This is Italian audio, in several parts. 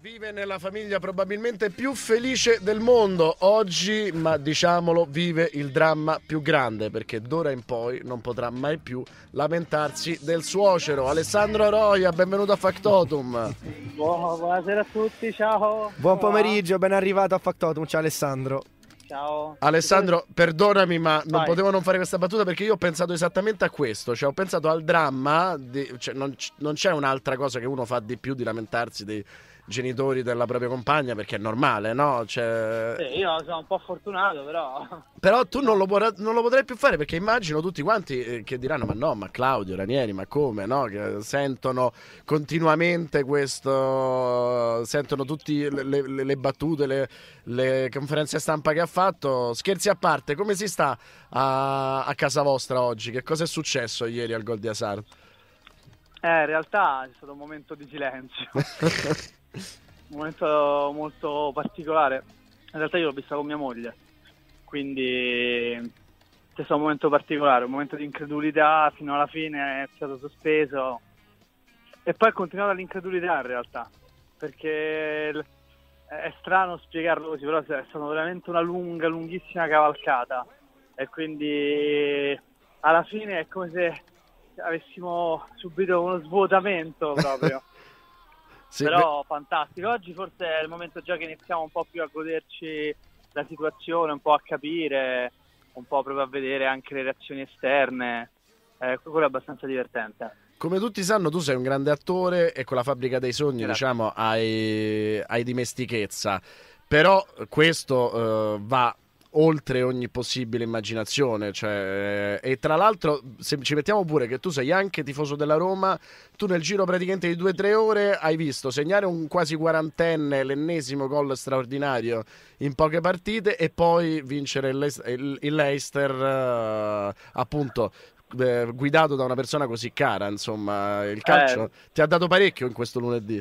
Vive nella famiglia probabilmente più felice del mondo oggi, ma diciamolo, vive il dramma più grande perché d'ora in poi non potrà mai più lamentarsi del suocero. Alessandro Roia, benvenuto a Factotum. buonasera a tutti, ciao. Buon pomeriggio, ben arrivato a Factotum, ciao Alessandro. Ciao. Alessandro, perdonami, ma non Vai. potevo non fare questa battuta perché io ho pensato esattamente a questo. Cioè, ho pensato al dramma. di- cioè, non, non c'è un'altra cosa che uno fa di più di lamentarsi dei genitori della propria compagna perché è normale, no? Cioè, Sì, io sono un po' fortunato, però. Però tu non lo, vorrà- non lo potrai più fare perché immagino tutti quanti eh, che diranno: Ma no, ma Claudio Ranieri, ma come? No? Che sentono continuamente questo, sentono tutte le, le- le battute, le, le conferenze stampa che ha fatto. Scherzi a parte, come si sta a, a casa vostra oggi? Che cosa è successo ieri al gol di Hazard? Eh, in realtà c'è stato un momento di silenzio. un momento molto particolare. In realtà io l'ho vista con mia moglie. Quindi c'è stato un momento particolare, un momento di incredulità fino alla fine, è stato sospeso. E poi è continuata l'incredulità in realtà. Perché è strano spiegarlo così, però è stata veramente una lunga, lunghissima cavalcata. E quindi alla fine è come se avessimo subito uno svuotamento proprio. Sì, Però fantastico. Oggi forse è il momento già che iniziamo un po' più a goderci la situazione, un po' a capire, un po' proprio a vedere anche le reazioni esterne. Eh, quello è abbastanza divertente. Come tutti sanno, tu sei un grande attore e con la fabbrica dei sogni, Grazie. diciamo, hai, hai dimestichezza. Però questo eh, va oltre ogni possibile immaginazione. Cioè, e tra l'altro, se ci mettiamo pure che tu sei anche tifoso della Roma, tu nel giro praticamente di due o tre ore hai visto segnare un quasi quarantenne, l'ennesimo gol straordinario in poche partite e poi vincere il, Leis- il- il Leicester, eh, appunto eh, guidato da una persona così cara, insomma, il calcio Eh. ti ha dato parecchio in questo lunedì.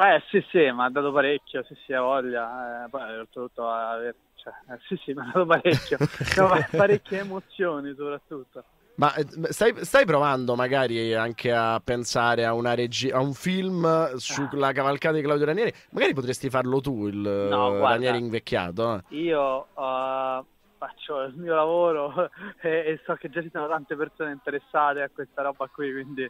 Eh sì, sì, mi ha dato parecchio, sì, sì, ha voglia. Eh, poi oltretutto aver- eh, sì, sì, mi ha dato parecchio. No, parecchie emozioni soprattutto. Ma eh, stai, stai provando magari anche a pensare a, una regi- a un film sulla cavalcata di Claudio Ranieri? Magari potresti farlo tu, il eh, guarda. Ranieri invecchiato. eh. Io eh, faccio il mio lavoro e, e so che già ci sono tante persone interessate a questa roba qui, quindi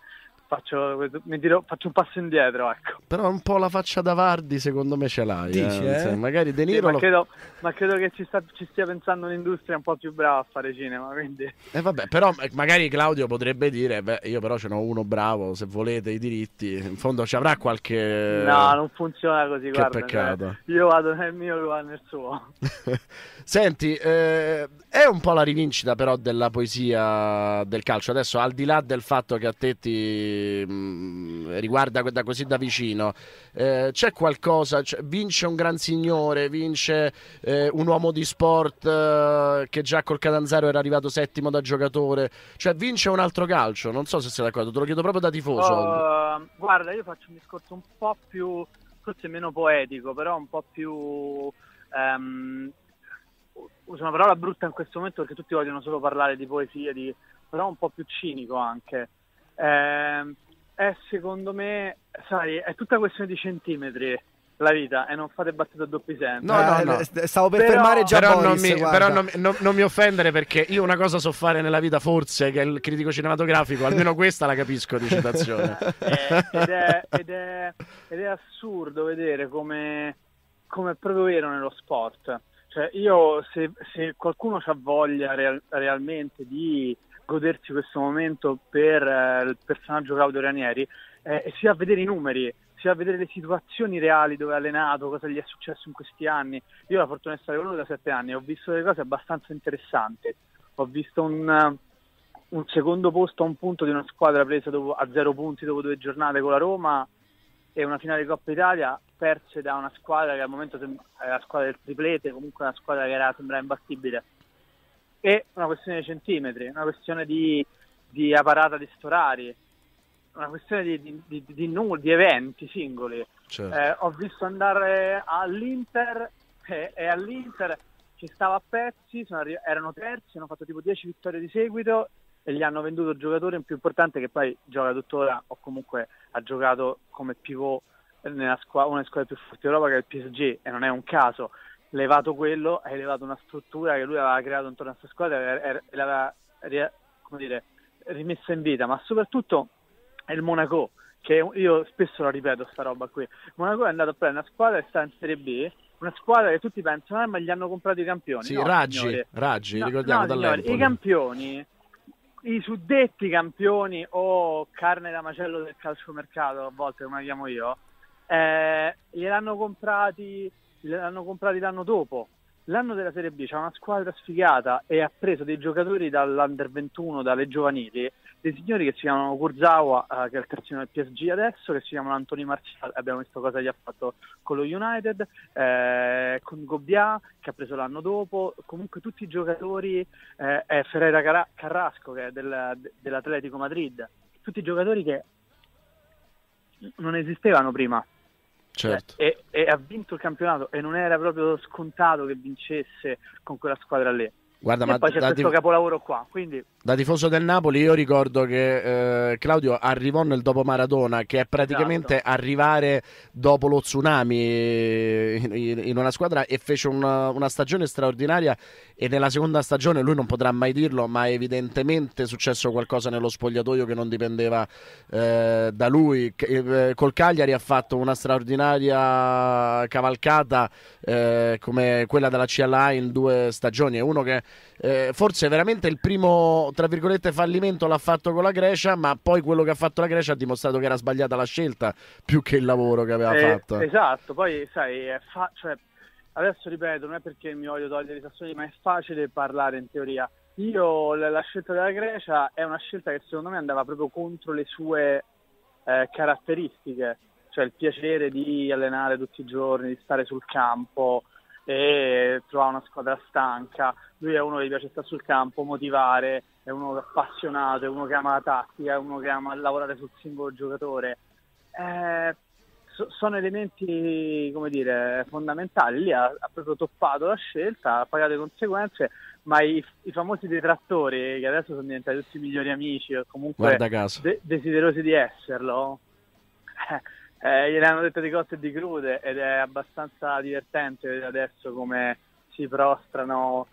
faccio, tiro- faccio un passo indietro, ecco. Però un po' la faccia da Vardi secondo me ce l'hai. Dici, eh? eh? Sì, Magari De Sì, Niro ma, lo- credo, ma credo che ci, sta- ci stia pensando un'industria un po' più brava a fare cinema, quindi... Eh, vabbè, però eh, magari Claudio potrebbe dire, beh, io però ce n'ho uno bravo, se volete i diritti, in fondo ci avrà qualche... No, non funziona così, che guarda. peccato. cioè, io vado nel mio, lui va nel suo. Senti, eh, è un po' la rivincita però della poesia del calcio. Adesso, al di là del fatto che a te ti mh, riguarda da così da vicino, eh, c'è qualcosa, cioè, vince un gran signore, vince eh, un uomo di sport eh, che già col Catanzaro era arrivato settimo da giocatore, cioè vince un altro calcio. Non so se sei d'accordo, te lo chiedo proprio da tifoso. Oh, guarda, io faccio un discorso un po' più, forse meno poetico, però un po' più... ehm, uso una parola brutta in questo momento perché tutti vogliono solo parlare di poesia, di, però un po' più cinico anche. Ehm, è secondo me, sai, è tutta questione di centimetri la vita e non fate battute a doppi sensi. No, no, Eh, no. st- Stavo per Però- fermare già però Boris, non mi, però non, non- non mi offendere perché io una cosa so fare nella vita forse che è il critico cinematografico almeno questa la capisco di citazione Eh, ed, è, ed è- ed è assurdo vedere come, come è proprio vero nello sport. Cioè, io se, se qualcuno ha voglia real- realmente di godersi questo momento per eh, il personaggio Claudio Ranieri, eh, si va a vedere i numeri, si va a vedere le situazioni reali dove è allenato, cosa gli è successo in questi anni. Io ho la fortuna di stare con lui da sette anni, ho visto delle cose abbastanza interessanti. Ho visto un, eh, un secondo posto a un punto di una squadra presa dopo- a zero punti dopo due giornate con la Roma e una finale di Coppa Italia perse da una squadra che al momento sem- è la squadra del triplete, comunque una squadra che era, sembrava imbattibile. E una questione di centimetri, una questione di, di apparata di storari, una questione di, di, di, di nu- di eventi singoli. Certo. Eh, ho visto andare all'Inter e, e all'Inter ci stava a pezzi, arri- erano terzi, hanno fatto tipo 10 vittorie di seguito e gli hanno venduto il giocatore più importante che poi gioca tuttora o comunque ha giocato come pivot nella squadra, una delle squadre più forti d'Europa che è il PSG e non è un caso. Levato quello, hai levato una struttura che lui aveva creato intorno a questa squadra e l'aveva come dire, rimessa in vita, ma soprattutto è il Monaco, che io spesso lo ripeto sta roba qui. Monaco è andato a prendere una squadra che sta in Serie B, una squadra che tutti pensano, eh, ma gli hanno comprato i campioni. Sì, no, Raggi, Raggi, no, ricordiamo no, signori, I campioni, i suddetti campioni o carne da macello del calciomercato, a volte come la chiamo io, eh, gliel'hanno comprati, gliel'hanno comprati l'anno dopo. L'anno della Serie B c'è una squadra sfigata e ha preso dei giocatori dall'Under 21, dalle giovanili, dei signori che si chiamano Kurzawa, eh, che è il terzino del PSG adesso, che si chiamano Antoni Marcial, abbiamo visto cosa gli ha fatto con lo United, eh, con Gobbia, che ha preso l'anno dopo, comunque tutti i giocatori, eh, è Ferreira Car- Carrasco, che è del, dell'Atletico Madrid, tutti i giocatori che non esistevano prima. Certo. E, e, ha vinto il campionato e non era proprio scontato che vincesse con quella squadra lì. Guarda, e ma poi c'è questo tif- capolavoro qua. Quindi... Da tifoso del Napoli, io ricordo che eh, Claudio arrivò nel dopo Maradona, che è praticamente esatto. arrivare dopo lo tsunami in, in una squadra e fece una, una, stagione straordinaria. E nella seconda stagione lui non potrà mai dirlo, ma evidentemente è successo qualcosa nello spogliatoio che non dipendeva eh, da lui. Eh, col Cagliari ha fatto una straordinaria cavalcata eh, come quella della CLA in due stagioni. È uno che eh, forse veramente il primo, tra virgolette, fallimento l'ha fatto con la Grecia, ma poi quello che ha fatto la Grecia ha dimostrato che era sbagliata la scelta più che il lavoro che aveva eh, fatto. Esatto, poi sai, è fa- cioè, adesso ripeto, non è perché mi voglio togliere i sassoni, ma è facile parlare in teoria. Io la scelta della Grecia è una scelta che secondo me andava proprio contro le sue eh, caratteristiche, cioè il piacere di allenare tutti i giorni, di stare sul campo e trovare una squadra stanca. Lui è uno che gli piace stare sul campo, motivare, è uno appassionato, è uno che ama la tattica, è uno che ama lavorare sul singolo giocatore. Eh, so, sono elementi, come dire, fondamentali. Lì ha, ha, proprio toppato la scelta, ha pagato le conseguenze, ma i, i, famosi detrattori, che adesso sono diventati tutti i migliori amici, o comunque de- desiderosi di esserlo, eh, eh, gliene hanno detto di cotte e di crude ed è abbastanza divertente vedere adesso come si prostrano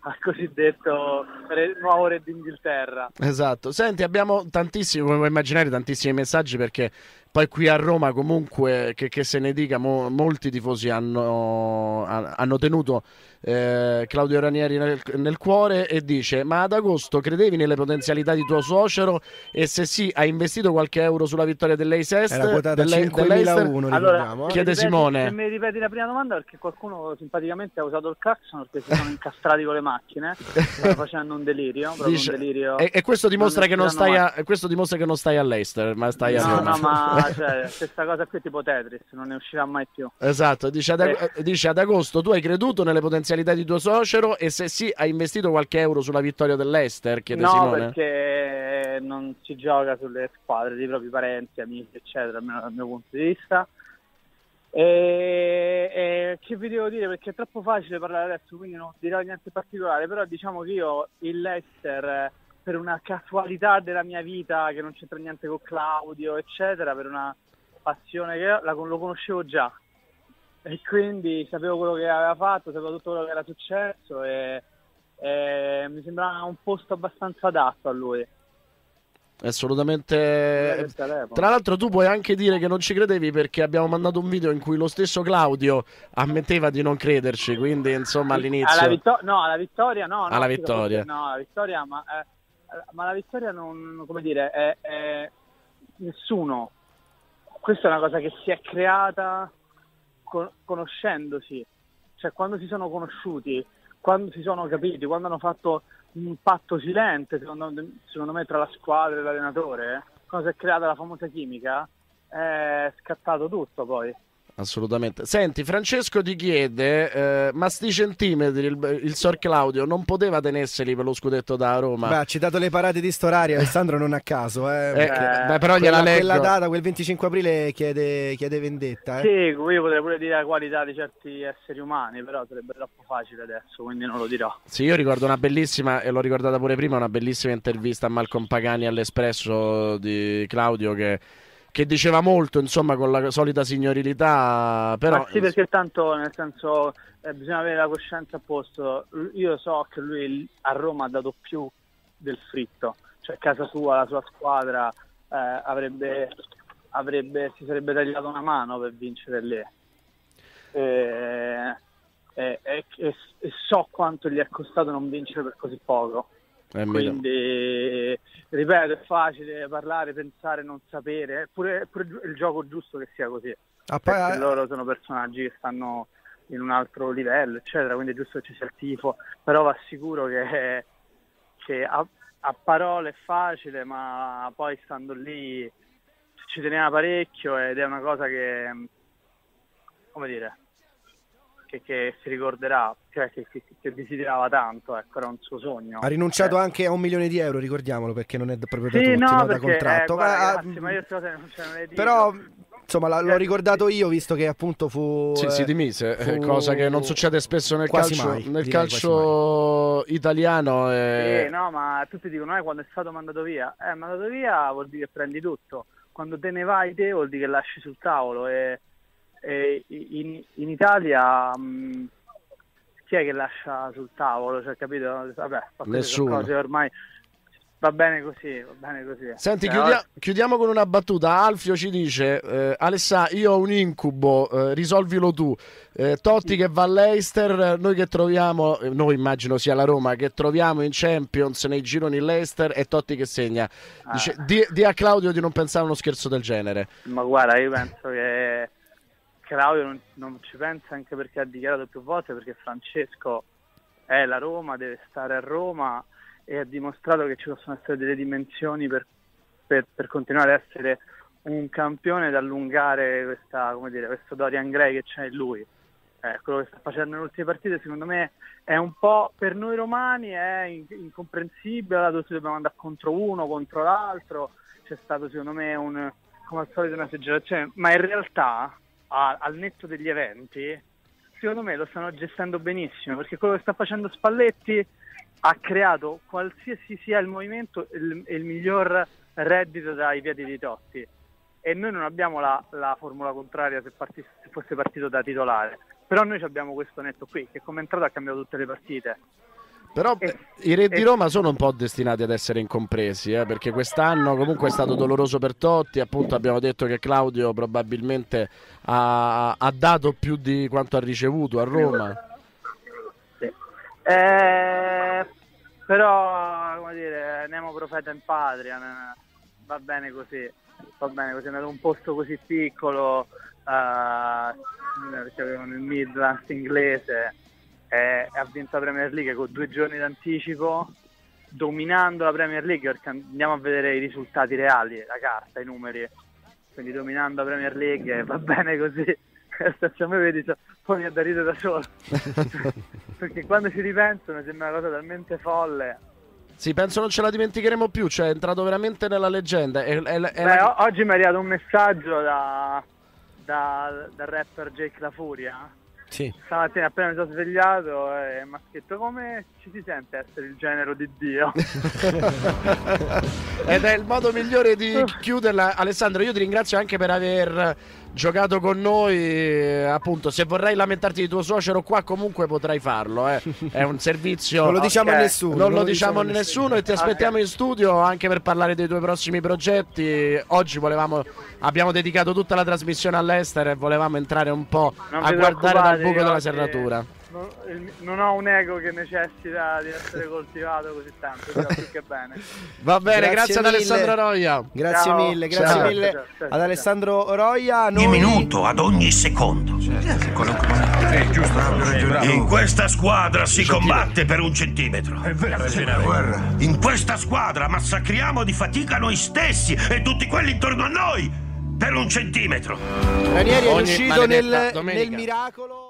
al cosiddetto re, nuovo re d'Inghilterra. Esatto. Senti, abbiamo tantissimi, come puoi immaginare, tantissimi messaggi perché poi qui a Roma comunque, che, che se ne dica, mo, molti tifosi hanno, hanno tenuto eh, Claudio Ranieri nel, nel, cuore e dice ma ad agosto credevi nelle potenzialità di tuo suocero e se sì hai investito qualche euro sulla vittoria dell'Eis Era quotata 5.001 allora, eh. chiede ripeti, Simone se mi ripeti la prima domanda perché qualcuno simpaticamente ha usato il clacson perché si sono incastrati con le macchine facendo un delirio, dice, un delirio e, e, questo dimostra che non stai a, questo dimostra che non stai all'Eister ma stai no, a Roma no ma cioè, questa cosa qui è tipo Tetris, non ne uscirà mai più. Esatto, dice ad, eh. dice ad, agosto tu hai creduto nelle potenzialità di tuo suocero e se sì hai investito qualche euro sulla vittoria dell'Ester? Chiede no, Simone. perché non si gioca sulle squadre dei propri parenti, amici, eccetera, almeno dal mio punto di vista. E, e, che vi devo dire perché è troppo facile parlare adesso quindi non dirò niente particolare però diciamo che io il Leicester per una casualità della mia vita che non c'entra niente con Claudio, eccetera, per una passione che la, lo conoscevo già e quindi sapevo quello che aveva fatto, sapevo tutto quello che era successo e, e mi sembrava un posto abbastanza adatto a lui. Assolutamente. Tra l'altro, tu puoi anche dire che non ci credevi perché abbiamo mandato un video in cui lo stesso Claudio ammetteva di non crederci. Quindi, insomma, all'inizio. Alla vitto- no, alla vittoria, no. Alla no, vittoria. No, alla vittoria, ma eh, ma la vittoria non, come dire, è, è, nessuno. Questa è una cosa che si è creata con, conoscendosi, cioè quando si sono conosciuti, quando si sono capiti, quando hanno fatto un patto silente, secondo, secondo me, tra la squadra e l'allenatore, eh, quando si è creata la famosa chimica, è scattato tutto poi. Assolutamente. Senti, Francesco ti chiede, eh, ma sti centimetri il, il Sor Claudio non poteva tenerseli per lo scudetto da Roma? Beh, ha citato le parate di Storari, Alessandro non a caso. Eh. Eh, beh, però quella, leggo. quella data, quel 25 aprile chiede, chiede vendetta. Eh. Sì, io potrei pure dire la qualità di certi esseri umani, però sarebbe troppo facile adesso, quindi non lo dirò. Sì, io ricordo una bellissima, e l'ho ricordata pure prima, una bellissima intervista a Malcolm Pagani all'Espresso di Claudio che che diceva molto, insomma, con la solita signorilità. Però... Ma sì, perché tanto, nel senso, eh, bisogna avere la coscienza a posto. Io so che lui a Roma ha dato più del fritto, cioè casa sua, la sua squadra eh, avrebbe, avrebbe, si sarebbe tagliato una mano per vincere lì. E, e, e, e so quanto gli è costato non vincere per così poco. Eh, Quindi, ripeto, è facile parlare, pensare, non sapere, è pure, è pure il gioco giusto che sia così. Ah, perché poi- loro sono personaggi che stanno in un altro livello, eccetera, quindi è giusto che ci sia il tifo, però va sicuro che, che a, a parole è facile, ma poi stando lì ci teneva parecchio ed è una cosa che, come dire, che, che si ricorderà, cioè che, che, che desiderava tanto, ecco, era un suo sogno. Ha rinunciato Eh. anche a un milione di euro, ricordiamolo, perché non è proprio da Sì, tutti, no, no, da perché, contratto. eh, guarda, Ma, ragazzi, ma io cose non ce ne dico. Però, insomma, l'ho ricordato io, visto che appunto fu... Sì, eh, si dimise, eh, fu- cosa che non succede spesso nel quasi calcio, mai, nel calcio italiano. eh, Sì, no, ma tutti dicono, eh, quando è stato mandato via. Eh, mandato via vuol dire che prendi tutto. Quando te ne vai te vuol dire che lasci sul tavolo. E, e in, in Italia mh, chi è che lascia sul tavolo? Cioè, capito? Vabbè, Nessuno. cose ormai va bene così, va bene così. Senti, Eh, chiudia- chiudiamo con una battuta. Alfio ci dice: eh, Alessà, io ho un incubo, eh, risolvilo tu. Eh, Totti che va all'Eister, noi che troviamo, eh, noi immagino sia la Roma, che troviamo in Champions nei gironi l'Eister e Totti che segna. Dice, Ah. di, di a Claudio di non pensare a uno scherzo del genere. Ma guarda, io penso che Claudio non, non ci pensa anche perché ha dichiarato più volte perché Francesco è la Roma, deve stare a Roma e ha dimostrato che ci possono essere delle dimensioni per, per- per continuare ad essere un campione ed allungare questa, dire, questo Dorian Gray che c'è in lui. Eh, quello che sta facendo nelle ultime partite secondo me è un po' per noi romani è in- incomprensibile, dove ci dobbiamo andare contro uno, contro l'altro, c'è stato secondo me un, come al solito una esagerazione, ma in realtà a- al netto degli eventi secondo me lo stanno gestendo benissimo perché quello che sta facendo Spalletti ha creato qualsiasi sia il movimento il, il miglior reddito dai piedi di Totti. E noi non abbiamo la, la formula contraria se, parti- se fosse partito da titolare però noi abbiamo questo netto qui che come entrato ha cambiato tutte le partite Però eh, i re di Roma sono un po' destinati ad essere incompresi, eh, perché quest'anno comunque è stato doloroso per Totti. Appunto, abbiamo detto che Claudio probabilmente ha, ha dato più di quanto ha ricevuto a Roma. Sì. Eh, però, come dire, Nemo profeta in patria, ne- va bene così, va bene così, in un posto così piccolo, eh, perché avevano il Midlands inglese, e ha vinto la Premier League con due giorni d'anticipo, dominando la Premier League, perché andiamo a vedere i risultati reali, la carta, i numeri, quindi dominando la Premier League, va bene così. Se me vedi, poi mi ha da ridere da solo perché quando ci ripenso mi sembra una cosa talmente folle. Sì, penso non ce la dimenticheremo più. Cioè, è entrato veramente nella leggenda. È, è- è Beh, la- oggi mi è arrivato un messaggio da, da- dal rapper Jake La Furia. Sì. Stamattina appena mi sono svegliato e mi ha scritto come ci si sente essere il genero di Dio. Ed è il modo migliore di chiuderla. Alessandro, io ti ringrazio anche per aver giocato con noi. Eh, Appunto, se vorrai lamentarti di tuo suocero qua, comunque potrai farlo. eh. È un servizio. Non lo diciamo Ok. a nessuno. Non lo diciamo a nessuno e ti aspettiamo in studio anche per parlare dei tuoi prossimi progetti. Oggi volevamo, abbiamo dedicato tutta la trasmissione all'estero e volevamo entrare un po' Non a guardare dal buco della oggi serratura. Non, il- non ho un ego che necessita di essere coltivato così tanto, più che bene. Va bene, Grazie grazie, ad. Alessandro Roia. Grazie Ciao. mille, grazie Ciao. mille Ciao, ciao, ad. Alessandro Roia. ogni Noi... minuto, ad ogni secondo. In questa squadra si combatte per un centimetro. In questa squadra massacriamo di fatica noi stessi e tutti quelli intorno a noi per un centimetro. Ranieri è Ogni riuscito nel, nel miracolo.